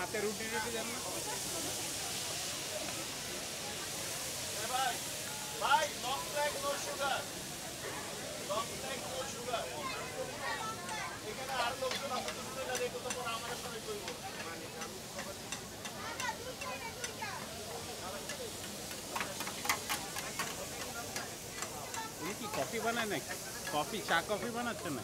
সাথে রুটি রুটি দেন ভাই উনি কি কফি বানায় নাকি? কফি, চা কফি বানাচ্ছে না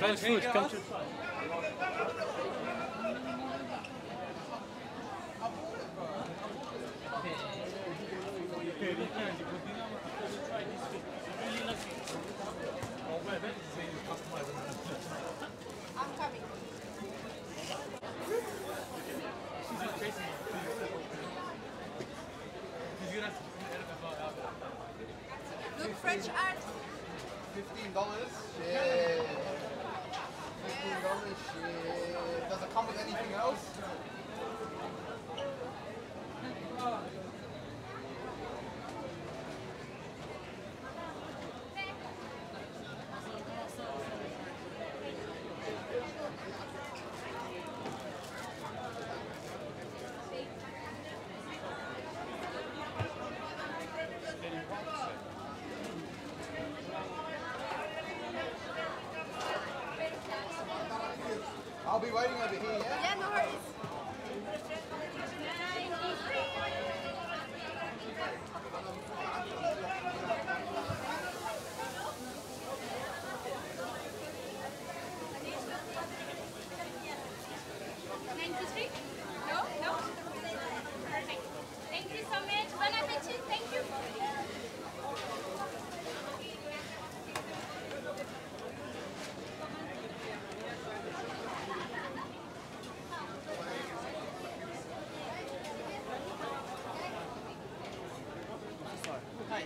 Alles gut, kommt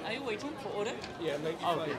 Are you waiting for order? Yeah, maybe. Oh, okay.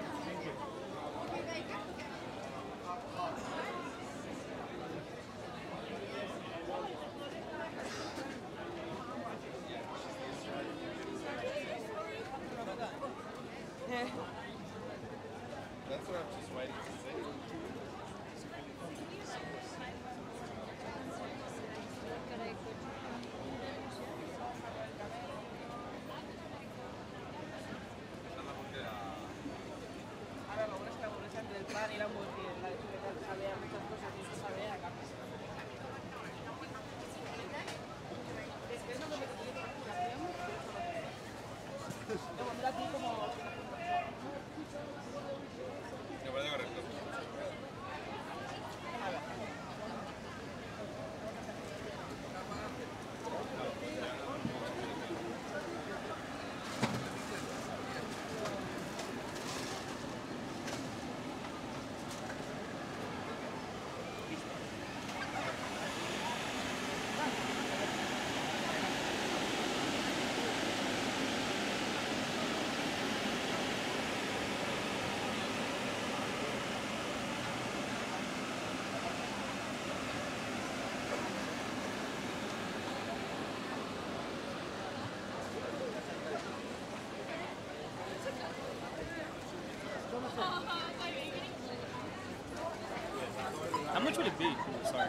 much would it be? Sorry.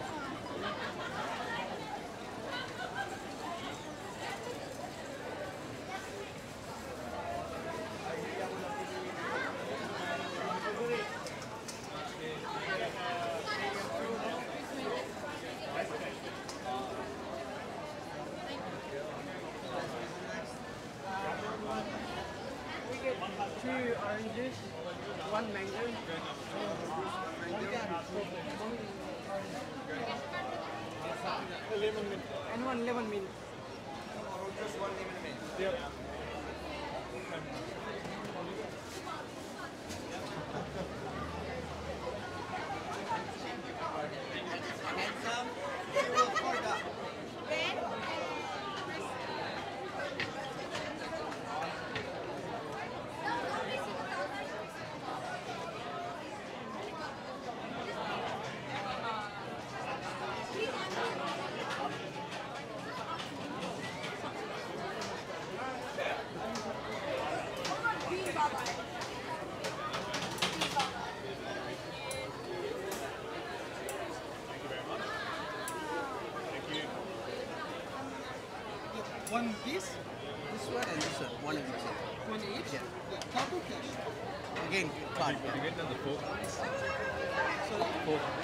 two oranges, one mango, one mango. a lemon mint. And one lemon mint. Or just one lemon mint. Yep. people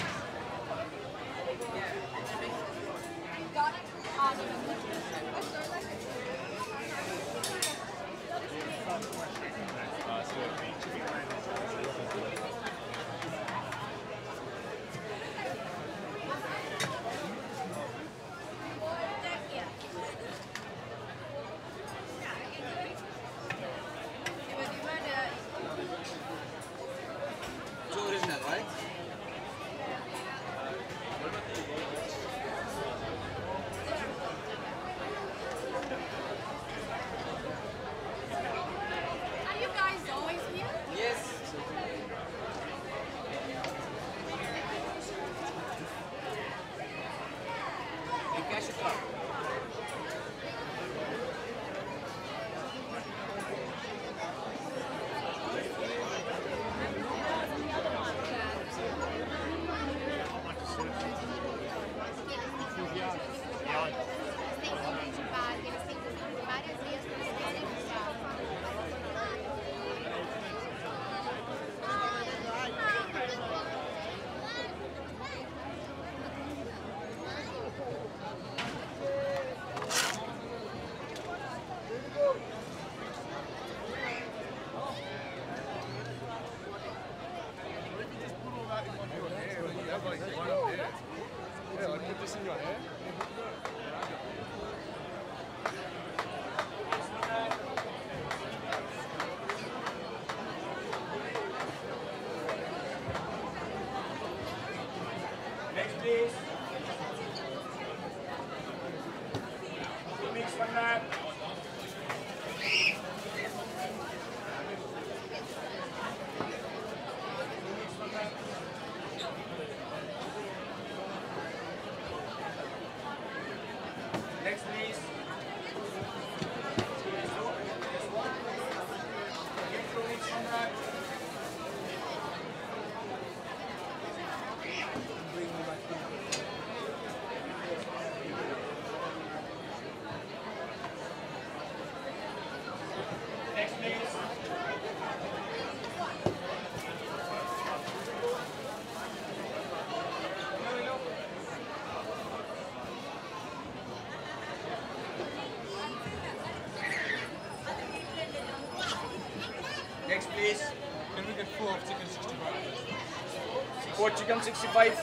Portugal 65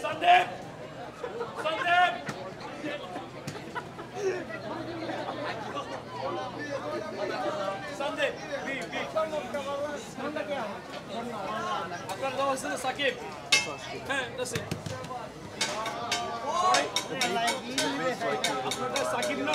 Sunday! Sunday! Sunday! We, we. Akar Dawah is the Sakib. Listen. Sorry? Akar Dawah Sakib na.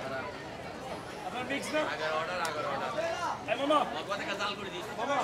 Mix না? আগের order আগের order এই মামা। কথা কাজ চাল করে দিই মামা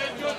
Thank you.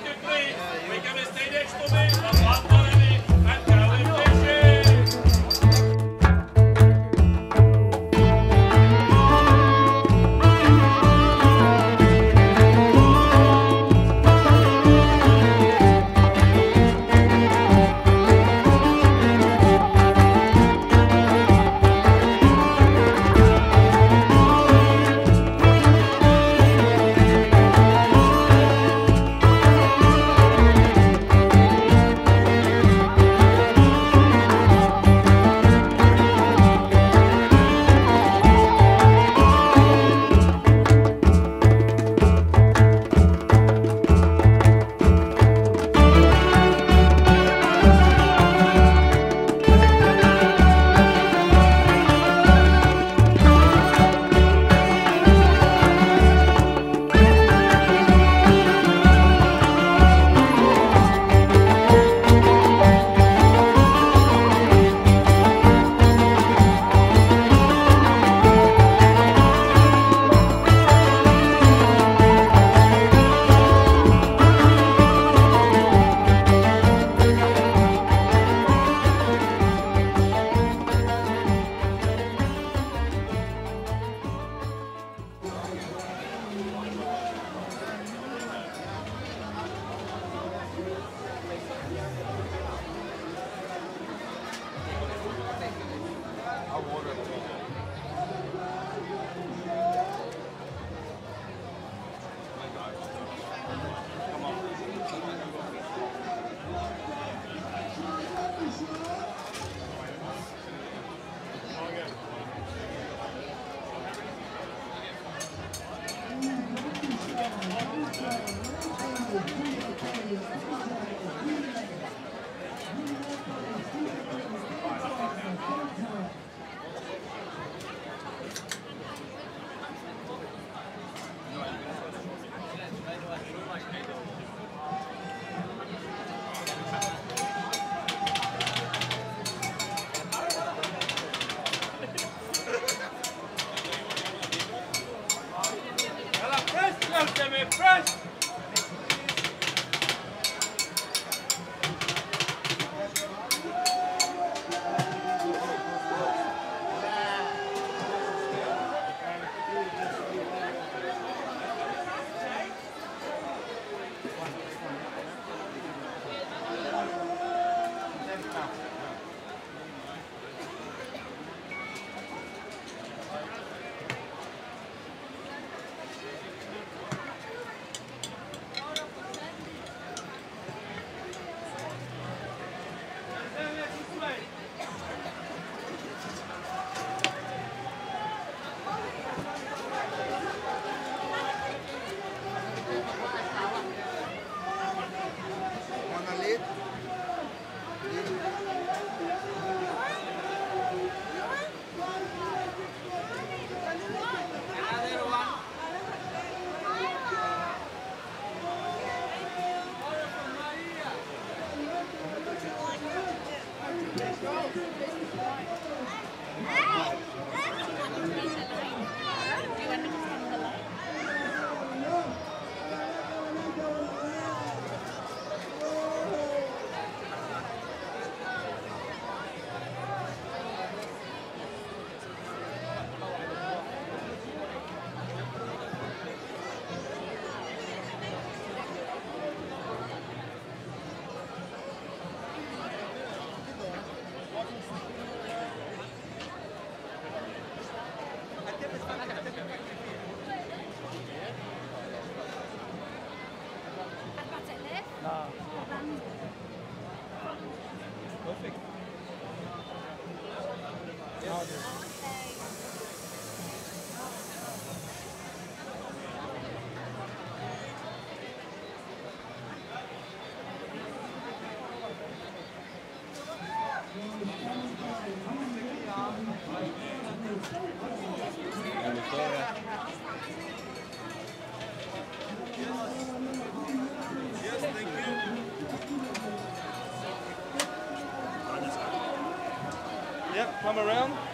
Come around.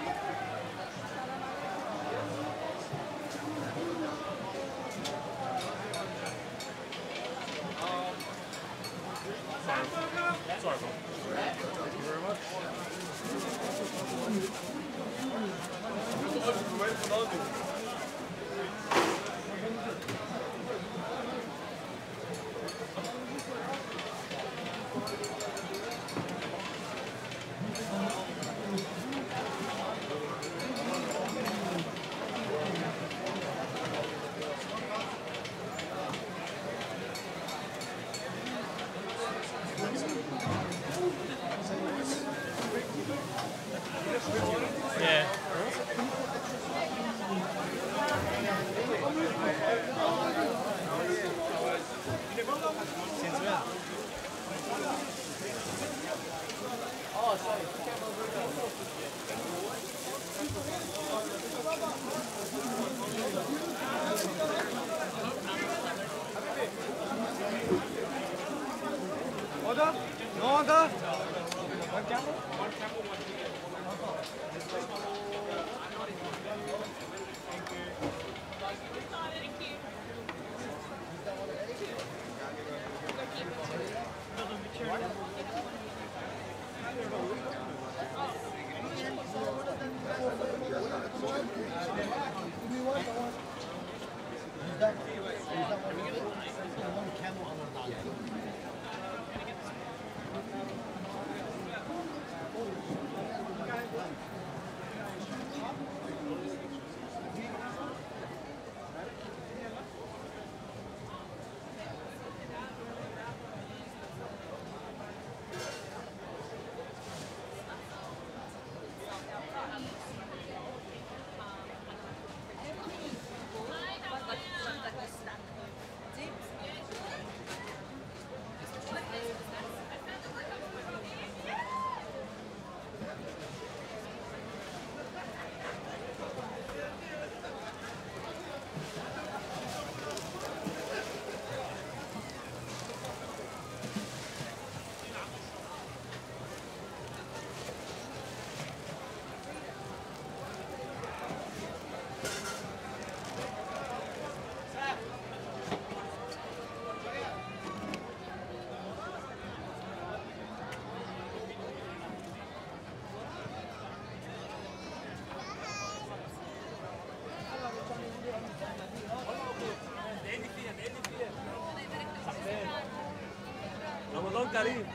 Karim.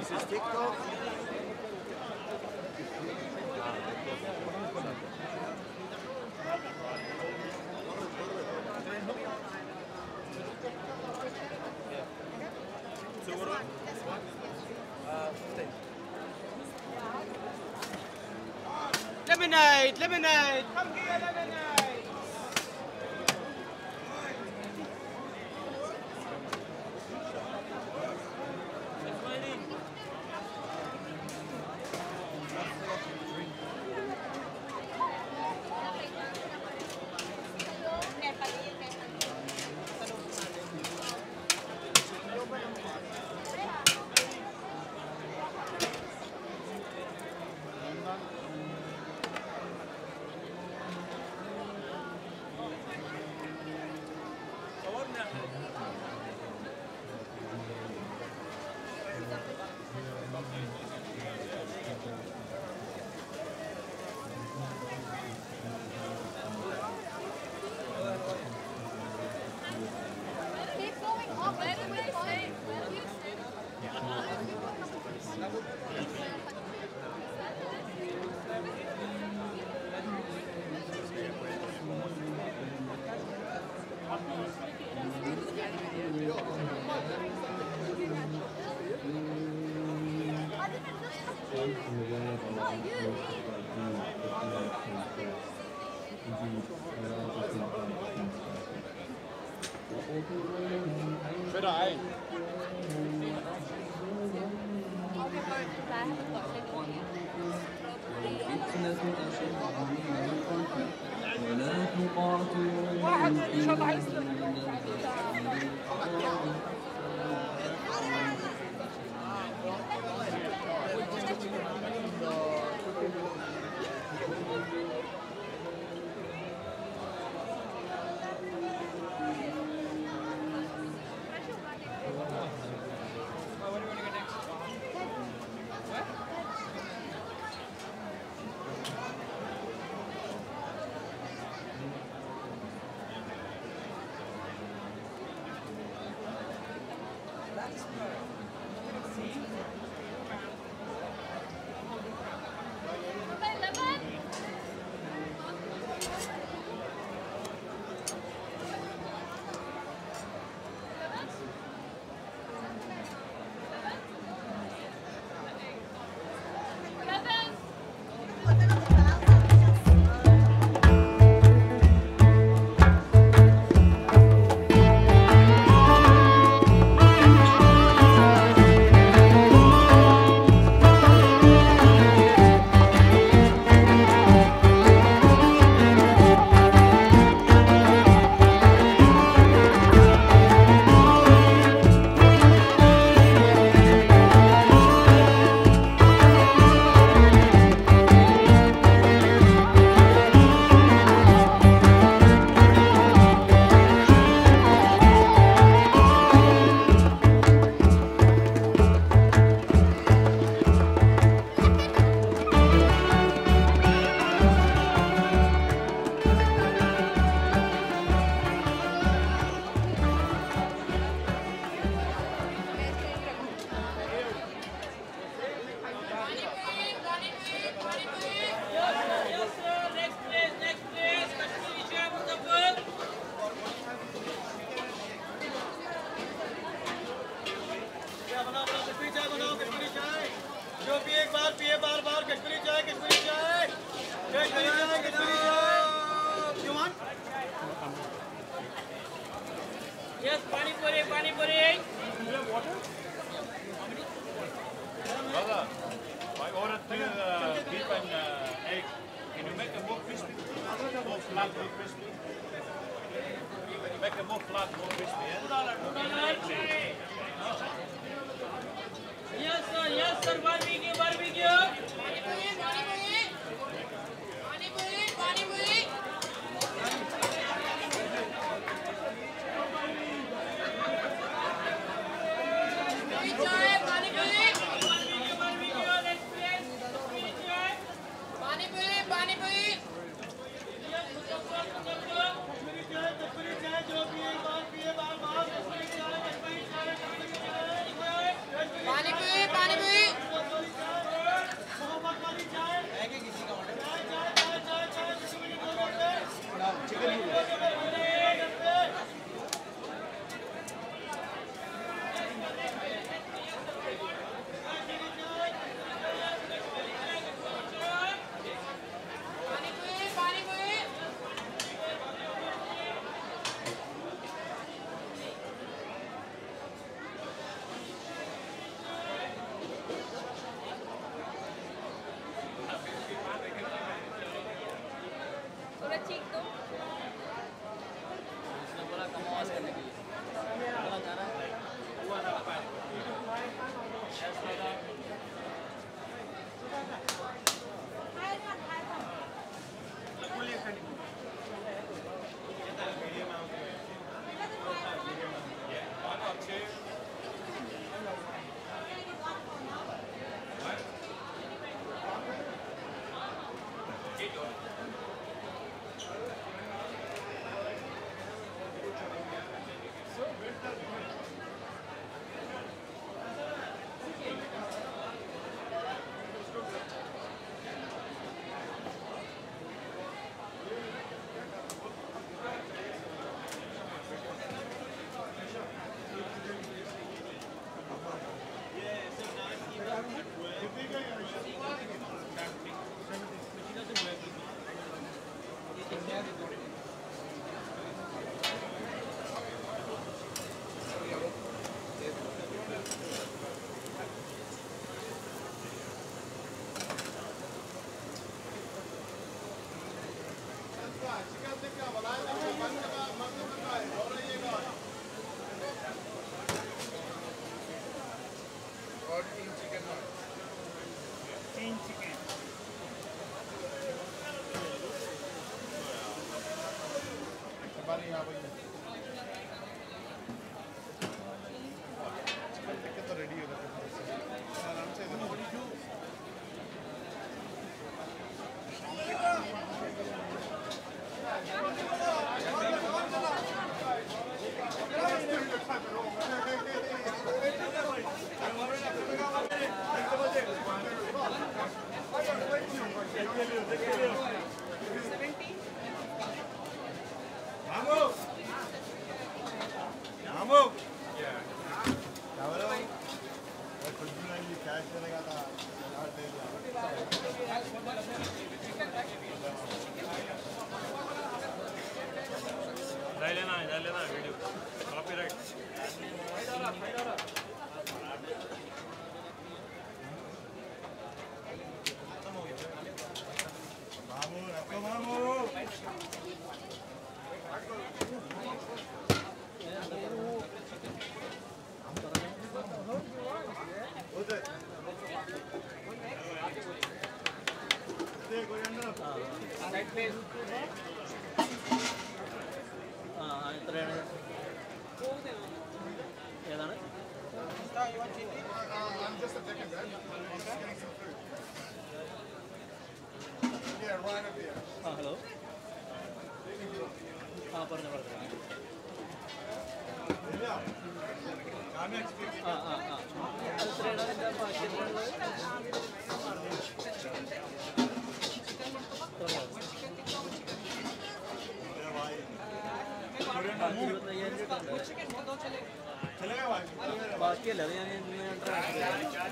This is TikTok. Lemonade, lemonade, come here, lemonade.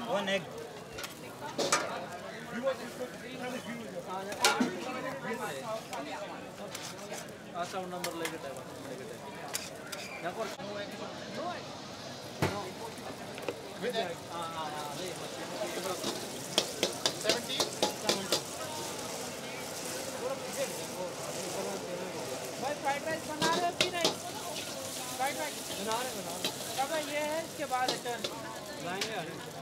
One egg. Assam number like it. No egg. With egg. Seventeen. Fried rice बना रहे हो कि नहीं? फ्राइड राइस बना रहे बना रहे। है ये? है इसके बाद return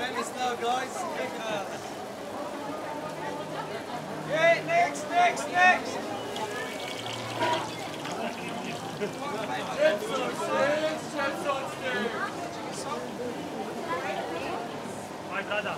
Bend this now, guys. Yeah, next, next, next. On stairs, on stairs. My brother.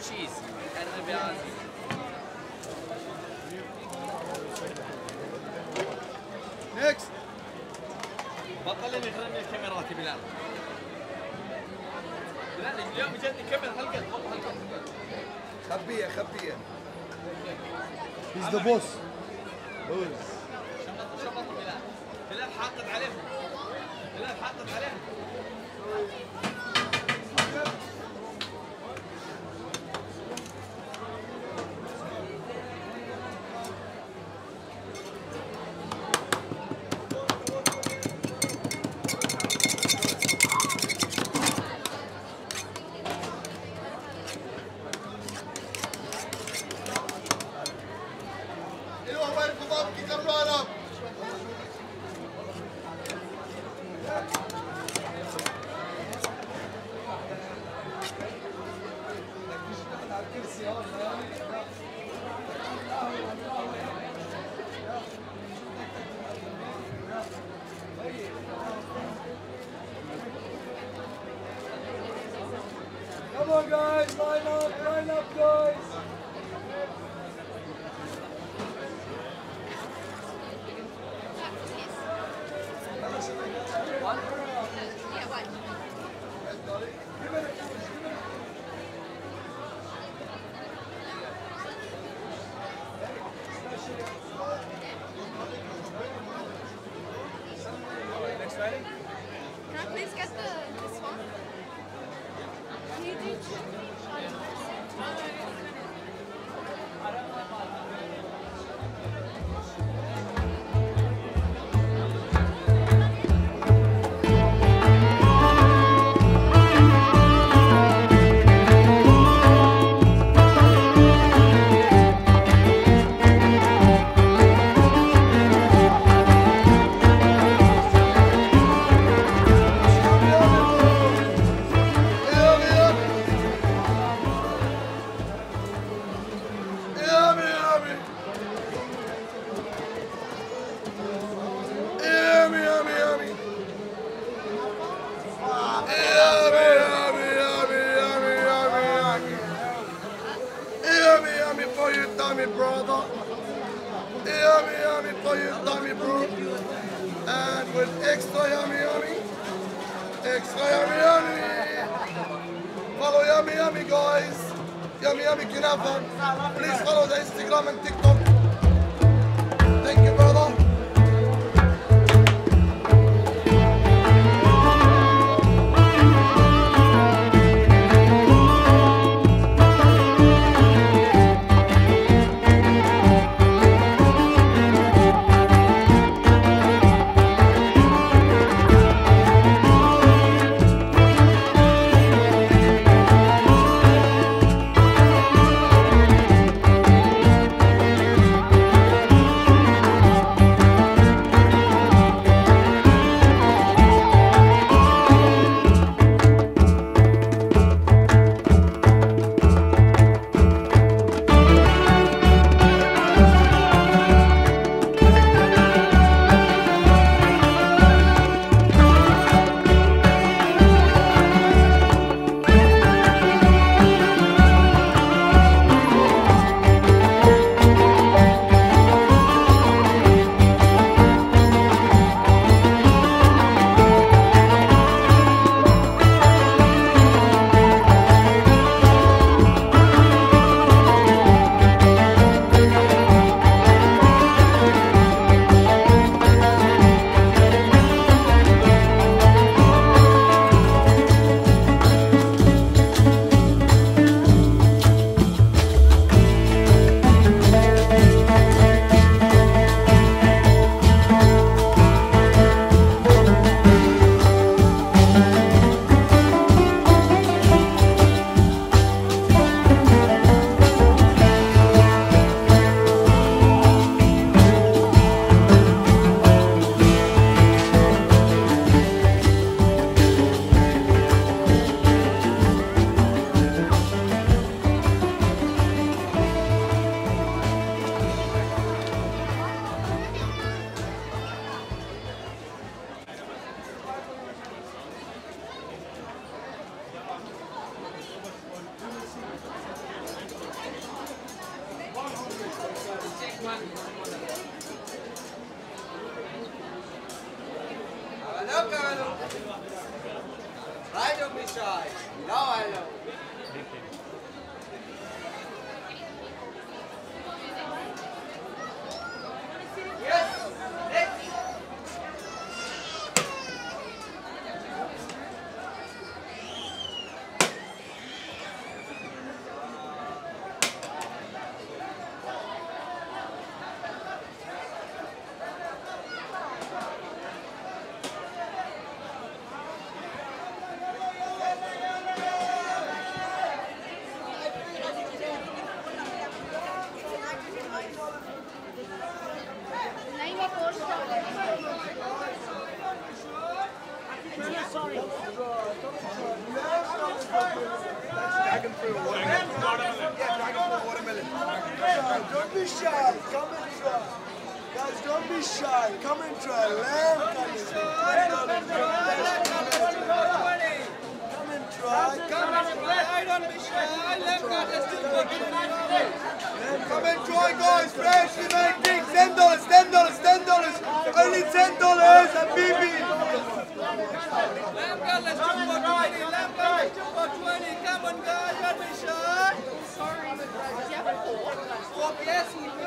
تشيز قرب يا عزيز بطل لي ترمي الكاميرات يا بلال بلال اليوم جاتني كاميرا حلقه حلقه خبية خبية. He's the boss. Who is? É assim,